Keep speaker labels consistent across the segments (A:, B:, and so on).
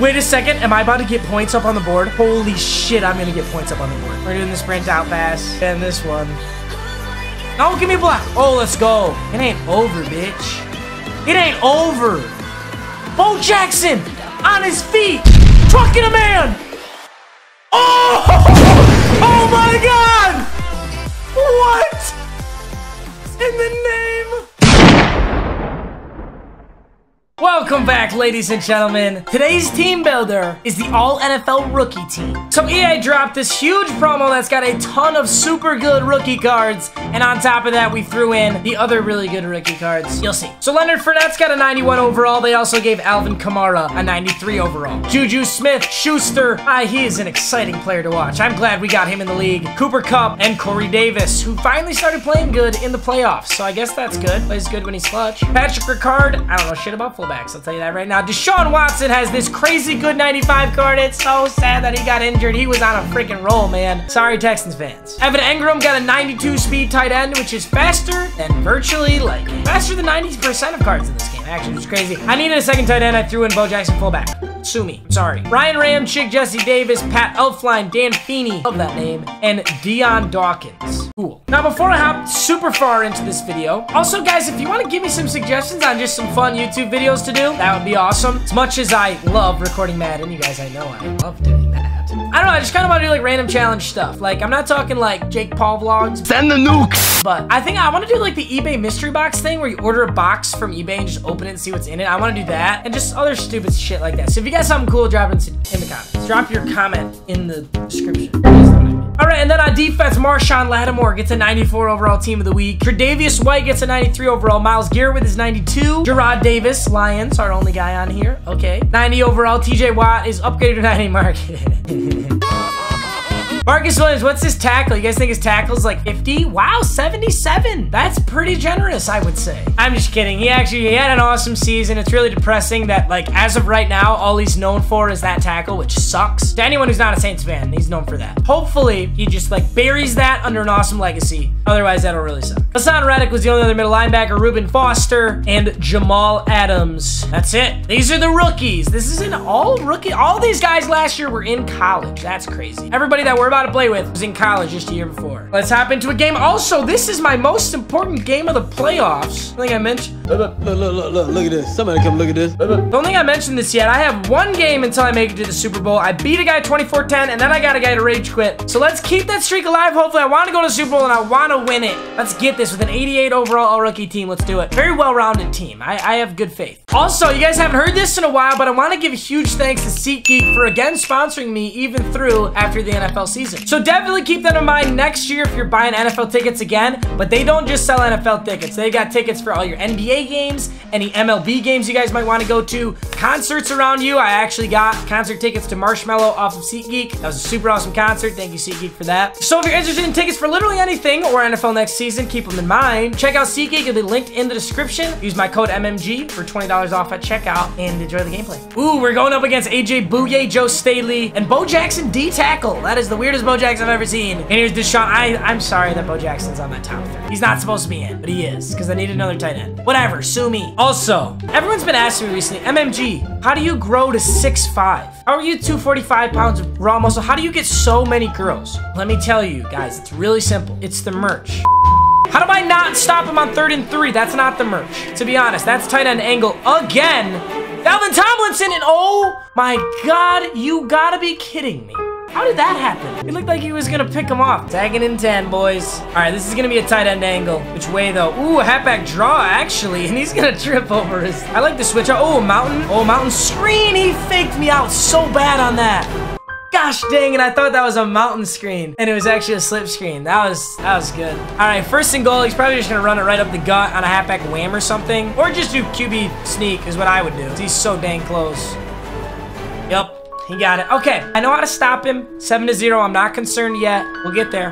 A: Wait a second. Am I about to get points up on the board? Holy shit, I'm gonna get points up on the board. We're doing the sprint out pass. And this one. No, give me a block. Oh, let's go. It ain't over, bitch. It ain't over. Bo Jackson on his feet. Trucking a man. Oh ladies and gentlemen. Today's team builder is the All NFL Rookie Team. So EA dropped this huge promo that's got a ton of super good rookie cards, and on top of that, we threw in the other really good rookie cards. You'll see. So Leonard Fournette's got a 91 overall. They also gave Alvin Kamara a 93 overall. Juju Smith-Schuster, ah, he is an exciting player to watch. I'm glad we got him in the league. Cooper Kupp and Corey Davis, who finally started playing good in the playoffs. So I guess that's good. Plays good when he's clutch. Patrick Ricard, I don't know shit about fullbacks, I'll tell you that right now. Deshaun Watson has this crazy good 95 card. It's so sad that he got injured. He was on a freaking roll, man. Sorry, Texans fans. Evan Engram got a 92 speed tight end, which is faster than virtually, like, faster than 90% of cards in this game, actually, it's crazy. I needed a second tight end. I threw in Bo Jackson fullback. Sue me. Sorry. Ryan Ramczyk, Jesse Davis, Pat Elflein, Dan Feeney, love that name, and Dion Dawkins. Cool. Now, before I hop super far into this video, also, guys, if you want to give me some suggestions on just some fun YouTube videos to do, that would be awesome. As much as I love recording Madden, you guys, I know I love doing that. I don't know, I just kind of want to do like random challenge stuff. Like, I'm not talking like Jake Paul vlogs.
B: Send the nukes!
A: But I think I want to do like the eBay mystery box thing where you order a box from eBay and just open it and see what's in it. I want to do that and just other stupid shit like that. So if you got something cool, drop it in the comments. Drop your comment in the description. All right, and then on defense, Marshon Lattimore gets a 94 overall team of the week. Tre'Davious White gets a 93 overall. Myles Garrett with his 92. Jarrad Davis, Lions, our only guy on here. Okay. 90 overall. TJ Watt is upgraded to 90 market. Marcus Williams, what's his tackle? You guys think his tackle's like 50? Wow, 77. That's pretty generous, I would say. I'm just kidding. He actually he had an awesome season. It's really depressing that, like, as of right now, all he's known for is that tackle, which sucks. To anyone who's not a Saints fan, he's known for that. Hopefully, he just, like, buries that under an awesome legacy. Otherwise, that'll really suck. Haason Reddick was the only other middle linebacker. Reuben Foster and Jamal Adams. That's it. These are the rookies. This is an all rookie. All these guys last year were in college. That's crazy. Everybody that we're about to play with was in college just a year before. Let's hop into a game. Also, this is my most important game of the playoffs. I think I mentioned.
B: Look, look, look, look, look, at this. Somebody come look at this.
A: Don't think I mentioned this yet. I have one game until I make it to the Super Bowl. I beat a guy 24-10, and then I got a guy to rage quit. So let's keep that streak alive. Hopefully, I want to go to the Super Bowl, and I want to win it. Let's get this with an 88 overall all-rookie team. Let's do it. Very well-rounded team. I, I have good faith. Also, you guys haven't heard this in a while, but I want to give a huge thanks to SeatGeek for again sponsoring me even through after the NFL season. So definitely keep that in mind next year if you're buying NFL tickets again, but they don't just sell NFL tickets. They got tickets for all your NBA games, any MLB games you guys might want to go to, concerts around you. I actually got concert tickets to Marshmello off of SeatGeek. That was a super awesome concert. Thank you, SeatGeek, for that. So if you're interested in tickets for literally anything or NFL next season, keep them in mind. Check out SeatGeek. It'll be linked in the description. Use my code MMG for $20 off at checkout and enjoy the gameplay. Ooh, we're going up against AJ Bouye, Joe Staley, and Bo Jackson D tackle. That is the weirdest Bo Jackson I've ever seen. And here's Deshaun. I, I'm sorry that Bo Jackson's on that top three. He's not supposed to be in, but he is, because I need another tight end. Whatever, sue me. Also, everyone's been asking me recently, MMG, how do you grow to 6'5"? How are you 245 pounds of raw muscle? How do you get so many girls? Let me tell you, guys, it's really simple. It's the merch. How do I not stop him on third and three? That's not the merch. To be honest, that's tight end angle again. Dalvin Tomlinson, and oh my God, you gotta be kidding me. How did that happen? It looked like he was gonna pick him off. Tagging in 10, boys. All right, this is gonna be a tight end angle. Which way, though? Ooh, halfback draw, actually. And he's gonna trip over his... I like the switch. Oh, mountain. Oh, mountain screen. He faked me out so bad on that. Gosh dang it, I thought that was a mountain screen. And it was actually a slip screen. That was that was good. All right, first and goal. He's probably just to run it right up the gut on a halfback wham or something. Or just do QB sneak is what I would do. He's so dang close. Yep, he got it. Okay, I know how to stop him. 7 to 0. I'm not concerned yet. We'll get there.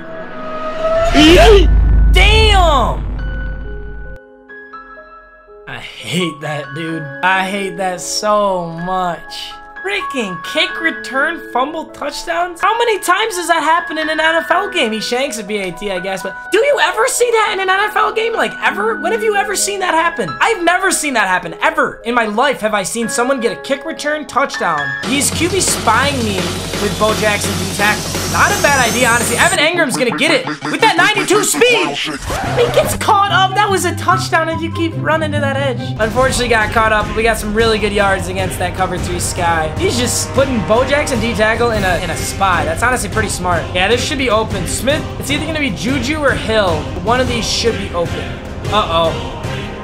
A: Damn! I hate that, dude. I hate that so much. Freaking kick return fumble touchdowns? How many times does that happen in an NFL game? He shanks a BAT, I guess, but do you ever see that in an NFL game? Like ever? When have you ever seen that happen? I've never seen that happen ever. In my life have I seen someone get a kick return touchdown. He's QB spying me with Bo Jackson D tackle. Not a bad idea, honestly. Evan Engram's gonna get it with that 92 speed. He gets caught up. That was a touchdown if you keep running to that edge. Unfortunately got caught up. We got some really good yards against that cover three sky. He's just putting Bo Jackson D tackle in a in a spy. That's honestly pretty smart. Yeah, this should be open. Smith, it's either gonna be Juju or Hill. One of these should be open. Uh-oh.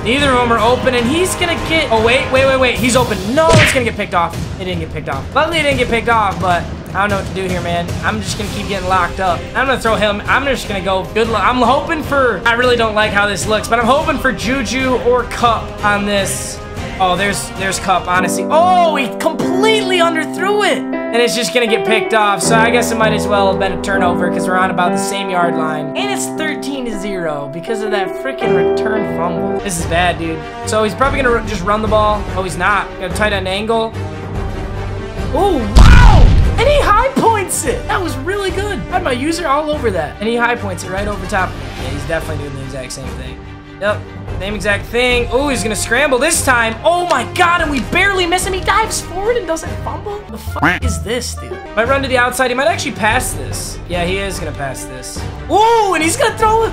A: Neither of them are open, and he's gonna get... Oh, wait, wait, wait, wait. He's open. No, it's gonna get picked off. It didn't get picked off. Luckily, it didn't get picked off, but I don't know what to do here, man. I'm just gonna keep getting locked up. I'm gonna throw him. I'm just gonna go good luck. I'm hoping for... I really don't like how this looks, but I'm hoping for Juju or Kupp on this. Oh, there's there's Kupp, honestly. Oh, he completely underthrew it. And it's just gonna get picked off. So I guess it might as well have been a turnover because we're on about the same yard line. And it's 13 to 0 because of that freaking return fumble. This is bad, dude. So he's probably gonna just run the ball. Oh, he's not. Got a tight end angle. Oh, wow! And he high points it. That was really good. I had my user all over that. And he high points it right over top. Yeah, he's definitely doing the exact same thing. Yep. Same exact thing. Oh, he's gonna scramble this time. Oh my god, and we barely miss him. He dives forward and doesn't fumble. The fuck is this, dude? Might run to the outside. He might actually pass this. Yeah, he is gonna pass this. Oh, and he's gonna throw it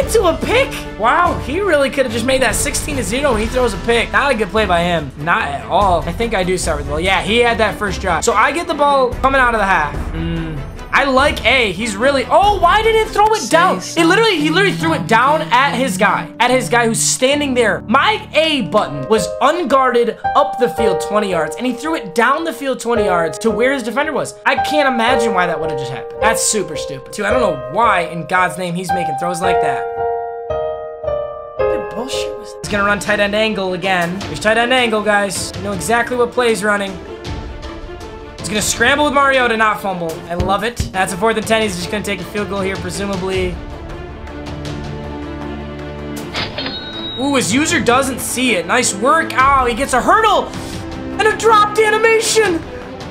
A: into a pick. Wow, he really could have just made that 16 to 0 and he throws a pick. Not a good play by him. Not at all. I think I do start with the ball. Yeah, he had that first drive. So I get the ball coming out of the half. Mm. I like A. He's really. Oh, why did it throw it down? It literally, he literally threw it down at his guy, at his guy who's standing there. My A button was unguarded up the field 20 yards, and he threw it down the field 20 yards to where his defender was. I can't imagine why that would have just happened. That's super stupid. Too, I don't know why in God's name he's making throws like that. What bullshit was that? He's gonna run tight end angle again. There's tight end angle, guys. You know exactly what play he's running. He's gonna scramble with Mario to not fumble. I love it. That's a fourth and 10. He's just gonna take a field goal here, presumably. Ooh, his user doesn't see it. Nice work. Oh, he gets a hurdle and a dropped animation.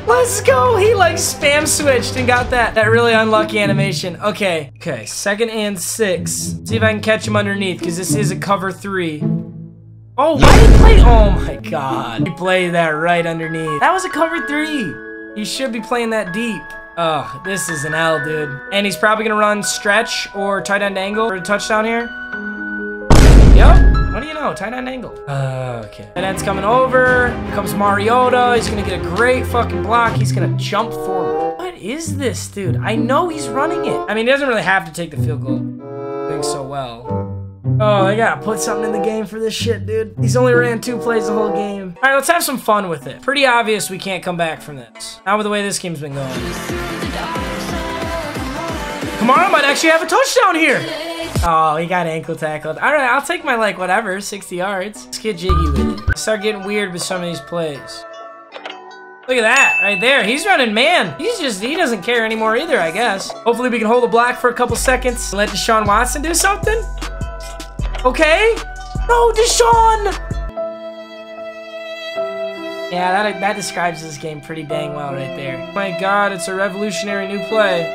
A: Let's go. He like spam switched and got that, that really unlucky animation. Okay. Okay, second and six. See if I can catch him underneath because this is a cover three. Oh, why did he play? Oh my god. He played that right underneath. That was a cover three. He should be playing that deep. Oh, this is an L, dude. And he's probably gonna run stretch or tight end angle for a touchdown here. Yep. What do you know? Tight end angle. Uh, okay. And end's coming over. Here comes Mariota. He's gonna get a great fucking block. He's gonna jump forward. What is this, dude? I know he's running it. I mean, he doesn't really have to take the field goal. Doing so well. Oh, I gotta put something in the game for this shit, dude. He's only ran two plays the whole game. All right, let's have some fun with it. Pretty obvious we can't come back from this. Not with the way this game's been going. Kamara might actually have a touchdown here. Oh, he got ankle tackled. All right, I'll take my, like, whatever, 60 yards. Let's get jiggy with it. Start getting weird with some of these plays. Look at that, right there. He's running man. He's just, he doesn't care anymore either, I guess. Hopefully we can hold the block for a couple seconds and let Deshaun Watson do something. Okay. No, Deshaun! Yeah, that, that describes this game pretty dang well right there. My god, it's a revolutionary new play.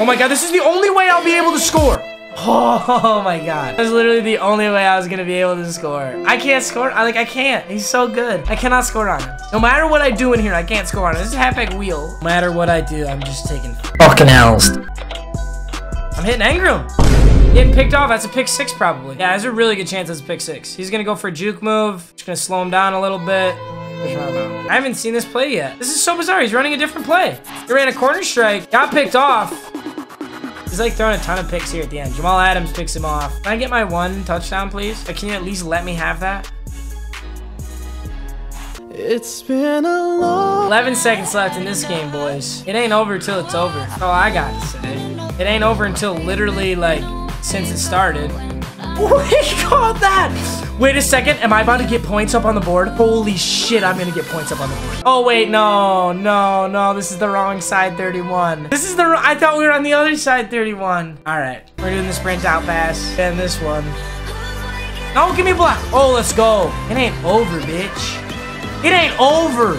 A: Oh my god, this is the only way I'll be able to score. Oh my god. That's literally the only way I was gonna be able to score. I can't score. I like I can't. He's so good. I cannot score on him. No matter what I do in here, I can't score on him. This is a halfback wheel. No matter what I do, I'm just taking fucking L's. I'm hitting Engram. Getting picked off. That's a pick six, probably. Yeah, there's a really good chance that's a pick six. He's gonna go for a juke move. Just gonna slow him down a little bit. I haven't seen this play yet. This is so bizarre. He's running a different play. He ran a corner strike, got picked off. He's like throwing a ton of picks here at the end. Jamal Adams picks him off. Can I get my one touchdown, please? Can you at least let me have that?
B: It's been a long
A: 11 seconds left in this game, boys. It ain't over till it's over. Oh, I got to say. It ain't over until literally, like, since it started. He called that! Wait a second, am I about to get points up on the board? Holy shit, I'm gonna get points up on the board. Oh, wait, no, no, no, this is the wrong side 31. This is the, I thought we were on the other side 31. All right, we're doing the sprint out pass and this one. No, give me a block. Oh, let's go. It ain't over, bitch. It ain't over.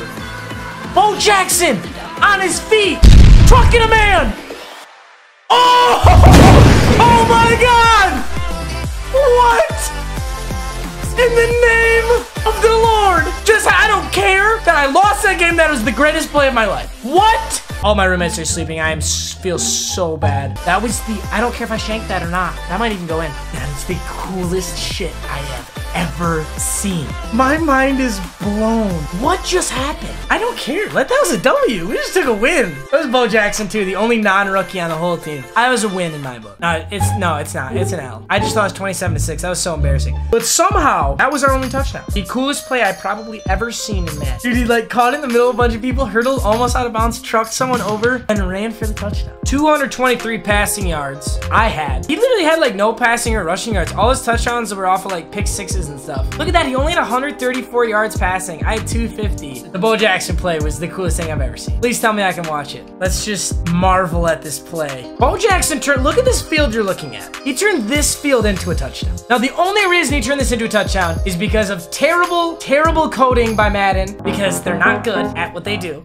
A: Bo Jackson on his feet, trucking a man. Oh! Oh my God! What? In the name of the Lord! Just, I don't care that I lost that game. That was the greatest play of my life. What? All my roommates are sleeping. I am feel so bad. That was the, I don't care if I shank that or not. That might even go in. That is the coolest shit I have ever seen. My mind is blown. What just happened? I don't care. That was a W. We just took a win. That was Bo Jackson too, the only non-rookie on the whole team. I was a win in my book. No, it's no, it's not. It's an L. I just lost 27 to 6. That was so embarrassing. But somehow, that was our only touchdown. The coolest play I probably ever seen in Madden. Dude, he like caught in the middle of a bunch of people, hurdled almost out of bounds, trucked someone over, and ran for the touchdown. 223 passing yards I had. He literally had like no passing or rushing yards. All his touchdowns were off of like pick sixes and stuff. Look at that. He only had 134 yards passing. I had 250. The Bo Jackson play was the coolest thing I've ever seen. Please tell me I can watch it. Let's just marvel at this play. Bo Jackson turned, look at this field you're looking at. He turned this field into a touchdown. Now, the only reason he turned this into a touchdown is because of terrible, terrible coding by Madden because they're not good at what they do.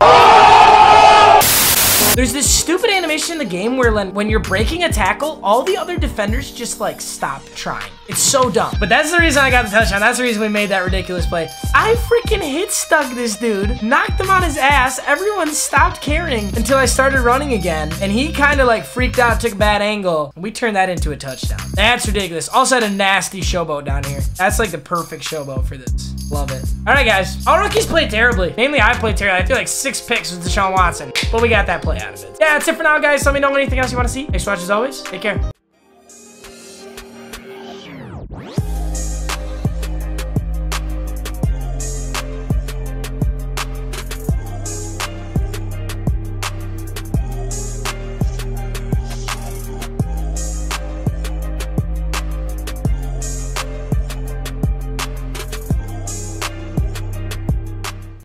A: There's this stupid animation in the game where when you're breaking a tackle, all the other defenders just like stop trying. It's so dumb. But that's the reason I got the touchdown. That's the reason we made that ridiculous play. I freaking hit stuck this dude, knocked him on his ass. Everyone stopped caring until I started running again. And he kind of like freaked out, took a bad angle. And we turned that into a touchdown. That's ridiculous. Also had a nasty showboat down here. That's like the perfect showboat for this. Love it. All right, guys. All rookies played terribly. Mainly I played terribly. I feel like six picks with Deshaun Watson. But we got that play out of it. Yeah, that's it for now, guys. Let me know anything else you want to see. Thanks for watching as always. Take care.